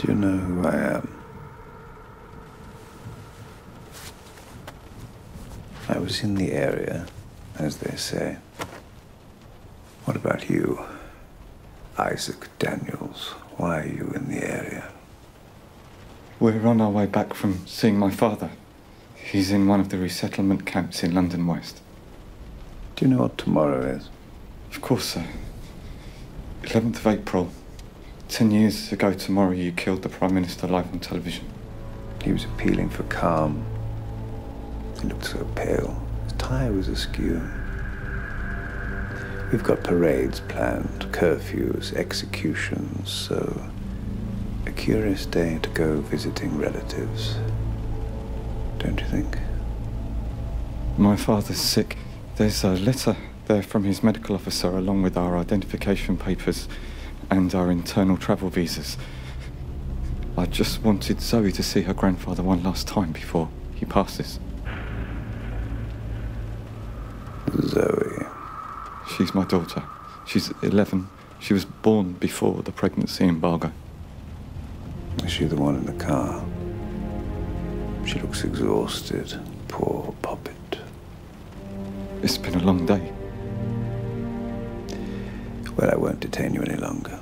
Do you know who I am? I was in the area, as they say. What about you, Isaac Daniels? Why are you in the area? We're on our way back from seeing my father. He's in one of the resettlement camps in London West. Do you know what tomorrow is? Of course, sir. 11th of April. Ten years ago tomorrow, you killed the Prime Minister live on television. He was appealing for calm. He looked so pale. His tie was askew. We've got parades planned, curfews, executions, so a curious day to go visiting relatives. Don't you think? My father's sick. There's a letter there from his medical officer along with our identification papers and our internal travel visas. I just wanted Zoe to see her grandfather one last time before he passes. Zoe. She's my daughter. She's 11. She was born before the pregnancy embargo. Is she the one in the car? She looks exhausted. Poor puppet. It's been a long day. Well, I won't detain you any longer.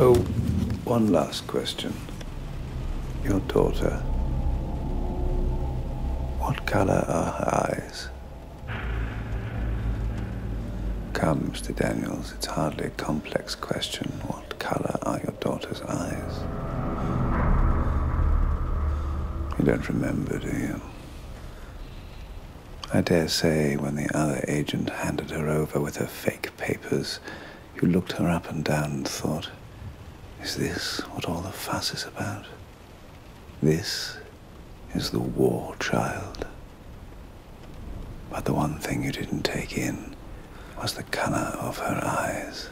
Oh, one last question. Your daughter. What color are her eyes? Come, Mr. Daniels, it's hardly a complex question. What color are your daughter's eyes? You don't remember, do you? I dare say when the other agent handed her over with her fake papers, you looked her up and down and thought, is this what all the fuss is about? This is the war child. But the one thing you didn't take in was the color of her eyes.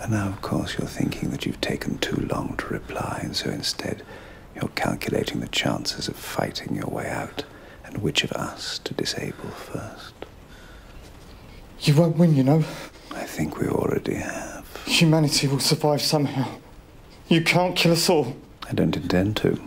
And now, of course, you're thinking that you've taken too long to reply, and so instead, you're calculating the chances of fighting your way out and which of us to disable first. You won't win, you know. I think we already have. Humanity will survive somehow. You can't kill us all. I don't intend to.